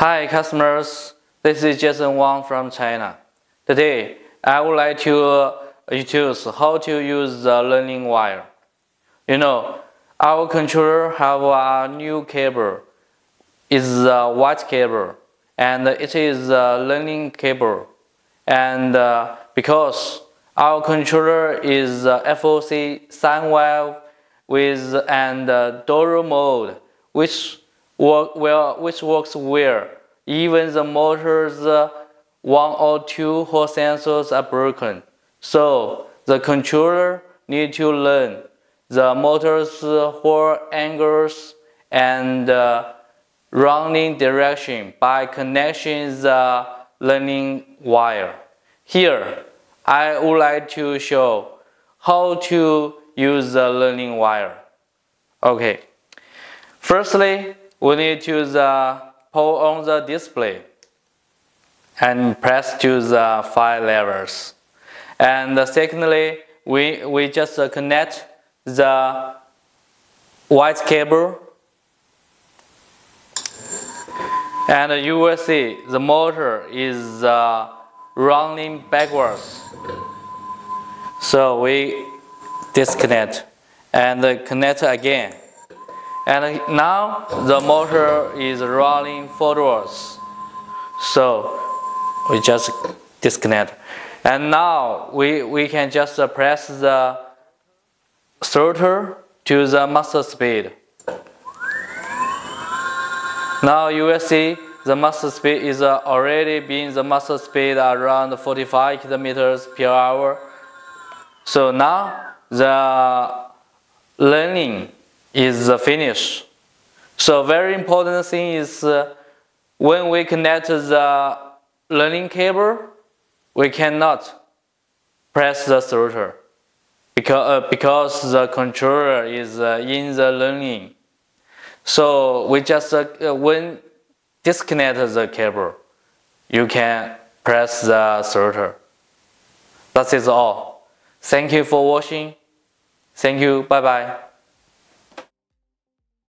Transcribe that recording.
Hi customers, this is Jason Wang from China. Today, I would like to introduce how to use the learning wire. You know, our controller have a new cable. It's a white cable and it is a learning cable. And uh, because our controller is FOC sine wave with and uh, mode, which work well, which works well. Even the motor's uh, one or two Hall sensors are broken. So the controller need to learn the motor's Hall angles and uh, running direction by connecting the learning wire. Here, I would like to show how to use the learning wire. Okay, firstly, we need to the pull on the display and press to the five levers. And secondly, we, we just connect the white cable and you will see the motor is uh, running backwards. So we disconnect and connect again. And now the motor is running forwards. So we just disconnect. And now we, we can just press the throttle to the master speed. Now you will see the master speed is already being the master speed around 45 kilometers per hour. So now the learning is the finish. So very important thing is uh, when we connect the learning cable, we cannot press the throttle because, uh, because the controller is uh, in the learning. So we just, uh, when disconnect the cable, you can press the throttle. That is all. Thank you for watching. Thank you. Bye bye.